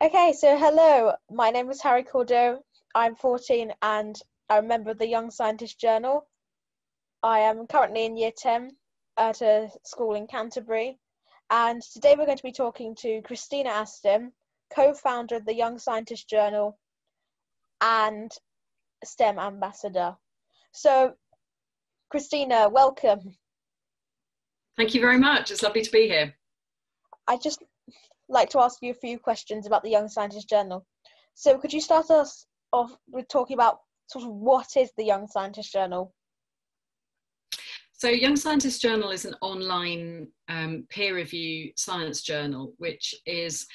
Okay, so hello, my name is Harry Cordeaux. I'm 14 and I'm a member of the Young Scientist Journal. I am currently in year 10 at a school in Canterbury, and today we're going to be talking to Christina Astin, co founder of the Young Scientist Journal and STEM ambassador. So, Christina, welcome. Thank you very much. It's lovely to be here. I just like to ask you a few questions about the Young Scientist Journal. So, could you start us off with talking about sort of what is the Young Scientist Journal? So, Young Scientist Journal is an online um, peer review science journal, which is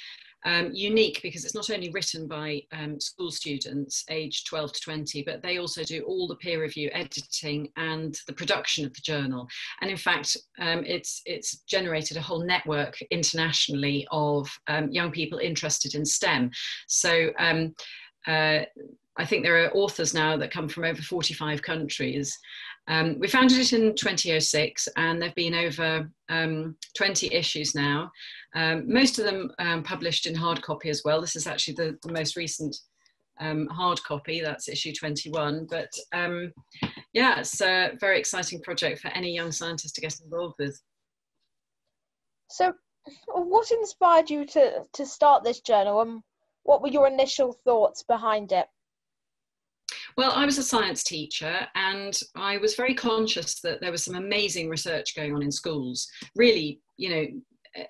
um, unique because it's not only written by um, school students aged 12 to 20, but they also do all the peer review editing and the production of the journal. And in fact, um, it's, it's generated a whole network internationally of um, young people interested in STEM. So um, uh, I think there are authors now that come from over 45 countries. Um, we founded it in 2006 and there have been over um, 20 issues now. Um, most of them um, published in hard copy as well. This is actually the, the most recent um, hard copy, that's issue 21. But um, yeah, it's a very exciting project for any young scientist to get involved with. So, what inspired you to, to start this journal and what were your initial thoughts behind it? Well, I was a science teacher and I was very conscious that there was some amazing research going on in schools, really, you know,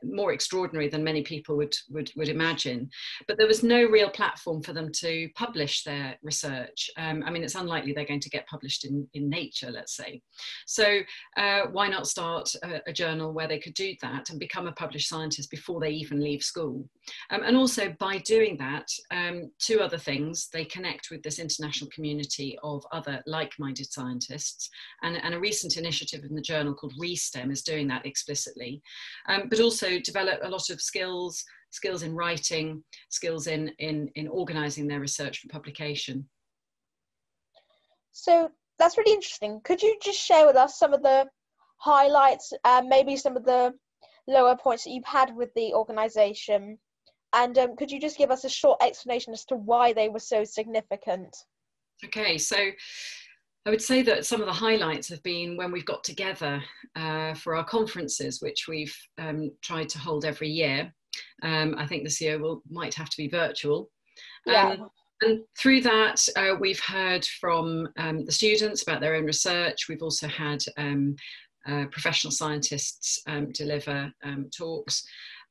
more extraordinary than many people would, would, would imagine. But there was no real platform for them to publish their research. Um, I mean, it's unlikely they're going to get published in, in Nature, let's say. So uh, why not start a, a, journal where they could do that and become a published scientist before they even leave school? Um, and also by doing that, um, two other things, they connect with this international community of other like-minded scientists. And, and a recent initiative in the journal called ReSTEM is doing that explicitly. Um, but also also develop a lot of skills, skills in writing, skills in, in, in organising their research for publication. So that's really interesting. Could you just share with us some of the highlights, uh, maybe some of the lower points that you've had with the organisation? And um, could you just give us a short explanation as to why they were so significant? Okay, so I would say that some of the highlights have been when we've got together uh, for our conferences, which we've um, tried to hold every year. Um, I think this year will might have to be virtual. Yeah. Um, and through that, uh, we've heard from um, the students about their own research. We've also had um, uh, professional scientists um, deliver talks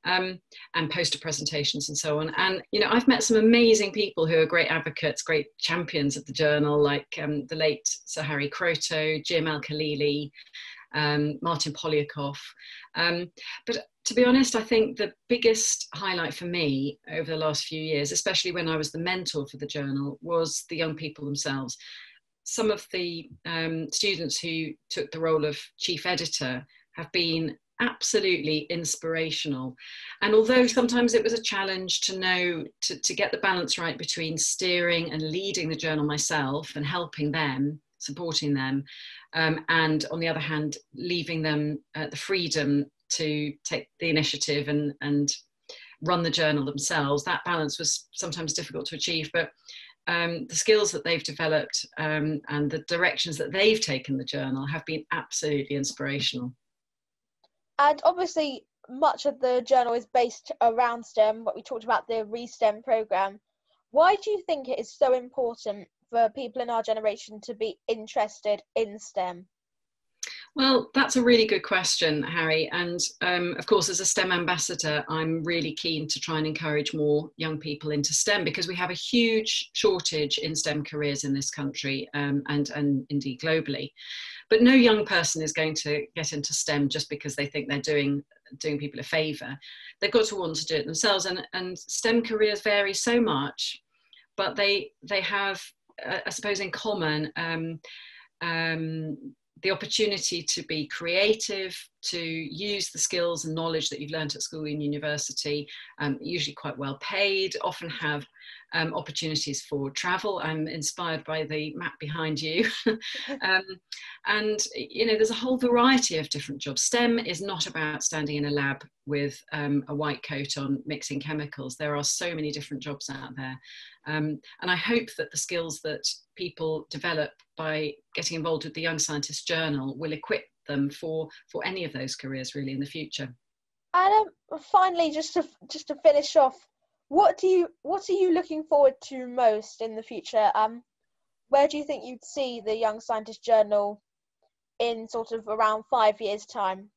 um, and poster presentations and so on. And you know, I've met some amazing people who are great advocates, great champions of the journal, like um, the late Sir Harry Kroto, Jim Al Khalili, um, Martyn Poliakoff. Um, but to be honest, I think the biggest highlight for me over the last few years, especially when I was the mentor for the journal, was the young people themselves. Some of the um, students who took the role of chief editor have been absolutely inspirational. And although sometimes it was a challenge to know, to, to get the balance right between steering and leading the journal myself and helping them, supporting them, um, and on the other hand, leaving them uh, the freedom to take the initiative and, and run the journal themselves, that balance was sometimes difficult to achieve. But um, the skills that they've developed um, and the directions that they've taken the journal have been absolutely inspirational. And obviously, much of the journal is based around STEM, but we talked about the ReSTEM program. Why do you think it is so important for people in our generation to be interested in STEM? Well, that's a really good question, Harry. And um, of course, as a STEM ambassador, I'm really keen to try and encourage more young people into STEM because we have a huge shortage in STEM careers in this country um, and, and indeed globally. But no young person is going to get into STEM just because they think they're doing doing people a favour. They've got to want to do it themselves. And, and STEM careers vary so much, but they they have, uh, I suppose, in common. Um, um, the opportunity to be creative, to use the skills and knowledge that you've learned at school and university, um, usually quite well paid, often have um, opportunities for travel. I'm inspired by the map behind you. um, and, you know, there's a whole variety of different jobs. STEM is not about standing in a lab with um, a white coat on mixing chemicals. There are so many different jobs out there. Um, and I hope that the skills that people develop by getting involved with the Young Scientist Journal will equip them for, for any of those careers really in the future. And um, finally, just to just to finish off, what do you what are you looking forward to most in the future? Um, where do you think you'd see the Young Scientist Journal in sort of around five years' time?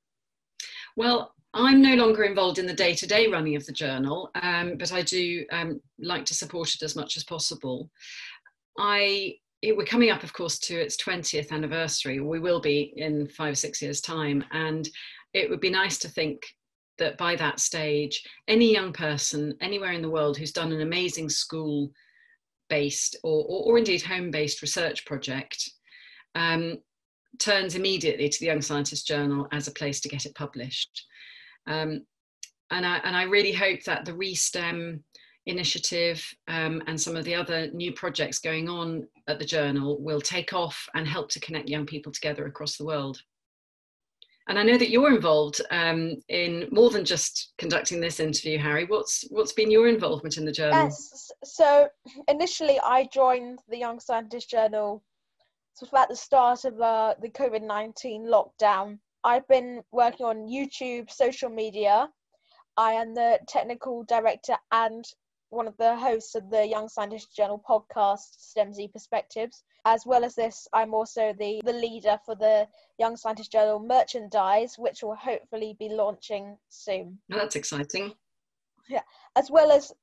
Well, I'm no longer involved in the day to day running of the journal, um, but I do um, like to support it as much as possible. I it, we're coming up, of course, to its 20th anniversary. We will be in five or six years' time, and it would be nice to think that by that stage, any young person anywhere in the world who's done an amazing school based or, or, or indeed home based research project um, turns immediately to the Young Scientist Journal as a place to get it published. Um, and, I, and I really hope that the ReSTEM initiative um, and some of the other new projects going on at the journal will take off and help to connect young people together across the world. And I know that you're involved um, in more than just conducting this interview, Harry. What's what's been your involvement in the journal? Yes. So initially, I joined the Young Scientist Journal sort of at the start of uh, the COVID nineteen lockdown. I've been working on YouTube, social media. I am the technical director and one of the hosts of the Young Scientist Journal podcast, STEMZ Perspectives. As well as this, I'm also the, the leader for the Young Scientist Journal merchandise, which will hopefully be launching soon. Oh, that's exciting. Yeah. As well as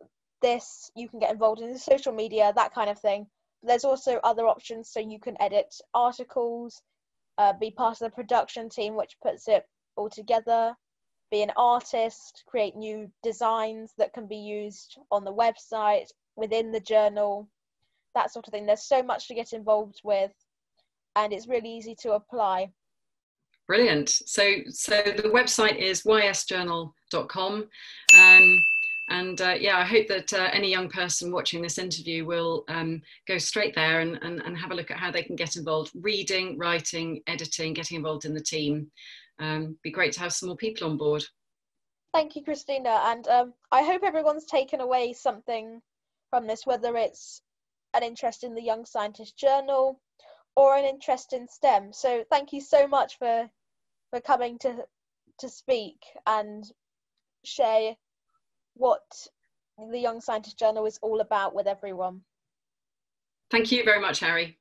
this, you can get involved in the social media, that kind of thing. There's also other options, so you can edit articles, uh, be part of the production team, which puts it all together, be an artist, create new designs that can be used on the website, within the journal, that sort of thing. There's so much to get involved with, and it's really easy to apply. Brilliant. So, so the website is ysjournal.com. Um, and uh, yeah, I hope that uh, any young person watching this interview will um, go straight there and, and, and, have a look at how they can get involved reading, writing, editing, getting involved in the team. Um, be great to have some more people on board. Thank you, Christina. And um, I hope everyone's taken away something from this, whether it's an interest in the Young Scientist Journal or an interest in STEM. So thank you so much for for coming to to speak and share what the Young Scientist Journal is all about with everyone. Thank you very much, Harry.